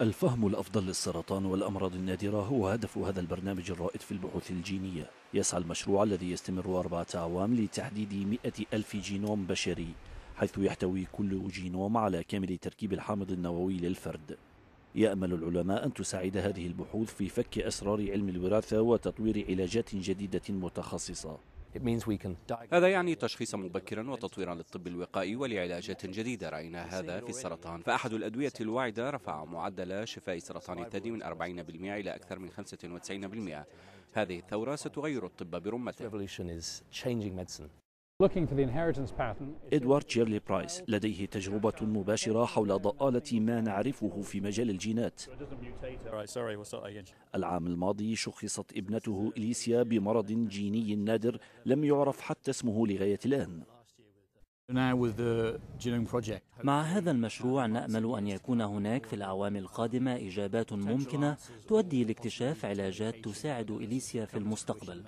الفهم الأفضل للسرطان والأمراض النادرة هو هدف هذا البرنامج الرائد في البحوث الجينية. يسعى المشروع الذي يستمر أربعة أعوام لتحديد مئة ألف جينوم بشري حيث يحتوي كل جينوم على كامل تركيب الحامض النووي للفرد. يأمل العلماء أن تساعد هذه البحوث في فك أسرار علم الوراثة وتطوير علاجات جديدة متخصصة. هذا يعني تشخيصا مبكرا وتطويرا للطب الوقائي ولعلاجات جديدة. رأينا هذا في السرطان. فأحد الأدوية الواعدة رفع معدل شفاء سرطان الثدي من 40% إلى أكثر من 95% هذه الثورة ستغير الطب برمته. إدوارد شيرلي برايس لديه تجربة مباشرة حول ضآلة ما نعرفه في مجال الجينات. العام الماضي شخصت ابنته إليسيا بمرض جيني نادر لم يعرف حتى اسمه لغاية الآن. مع هذا المشروع نأمل أن يكون هناك في الأعوام القادمة إجابات ممكنة تؤدي لاكتشاف علاجات تساعد إليسيا في المستقبل.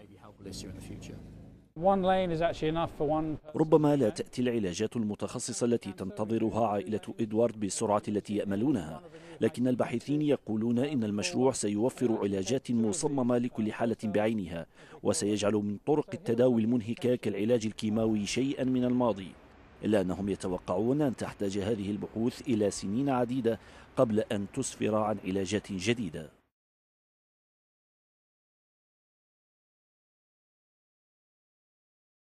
ربما لا تأتي العلاجات المتخصصة التي تنتظرها عائلة إدوارد بالسرعة التي يأملونها. لكن الباحثين يقولون إن المشروع سيوفر علاجات مصممة لكل حالة بعينها وسيجعل من طرق التداوي المنهكة كالعلاج الكيماوي شيئا من الماضي. إلا أنهم يتوقعون أن تحتاج هذه البحوث إلى سنين عديدة قبل أن تسفر عن علاجات جديدة.